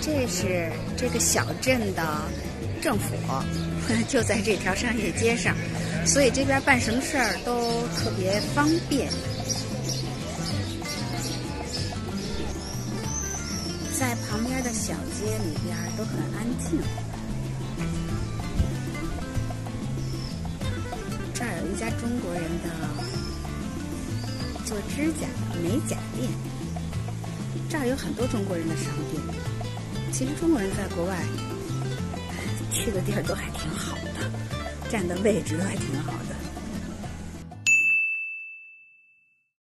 这是这个小镇的政府，就在这条商业街上，所以这边办什么事儿都特别方便。在旁边的小街里边都很安静。这儿有一家中国人的做指甲的美甲店，这儿有很多中国人的商店。其实中国人在国外去的地儿都还挺好的，站的位置都还挺好的。